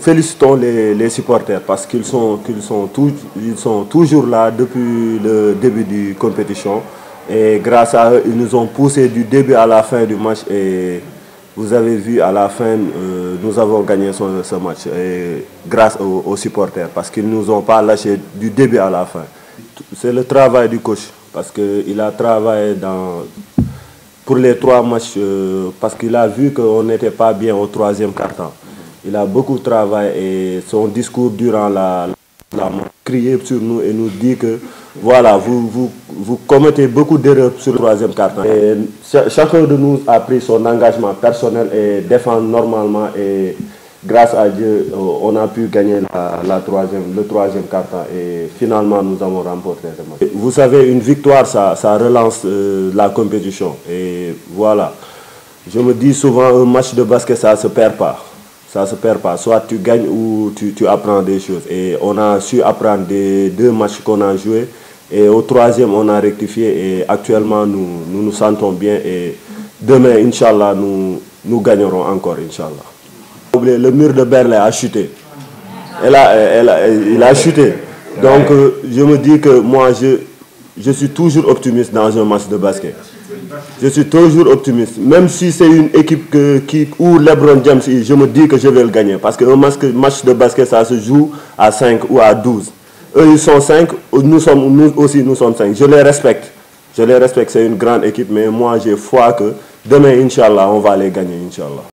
félicitons les, les supporters parce qu'ils sont, sont, sont toujours là depuis le début du compétition. Et grâce à eux, ils nous ont poussé du début à la fin du match. Et vous avez vu à la fin, euh, nous avons gagné ce, ce match et grâce aux, supporters parce qu'ils ne nous ont pas lâché du début à la fin. C'est le travail du coach parce qu'il a travaillé dans, pour les trois matchs euh, parce qu'il a vu qu'on n'était pas bien au troisième quart-temps. Il a beaucoup travaillé et son discours durant la, la, la crié sur nous et nous dit que voilà, vous, vous, vous commettez beaucoup d'erreurs sur le troisième quart-temps. Et chacun de nous a pris son engagement personnel et défend normalement et grâce à Dieu, on a pu gagner la, troisième, le troisième quart-temps et finalement nous avons remporté le match. Vous savez, une victoire, ça, ça relance euh, la compétition et voilà. Je me dis souvent, un match de basket, ça ne se perd pas. Ça se perd pas. Soit tu gagnes ou tu, apprends des choses. Et on a su apprendre des deux matchs qu'on a joués. Et au troisième, on a rectifié. Et actuellement, nous nous, sentons bien. Et demain, Inch'Allah, nous, nous gagnerons encore, Inch'Allah. Le mur de Berlin a chuté. A, a, il a chuté. Donc, euh, je me dis que moi, je, je suis toujours optimiste dans un match de basket. Je suis toujours optimiste. Même si c'est une équipe que, qui, où LeBron James, je me dis que je vais le gagner. Parce qu'un match de basket, ça se joue à 5 ou à 12. Eux, ils sont 5, nous, sommes, nous aussi, nous sommes 5. Je les respecte. Je les respecte, c'est une grande équipe, mais moi, j'ai foi que demain, Inch'Allah, on va les gagner, Inch'Allah.